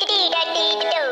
dee dee dee do do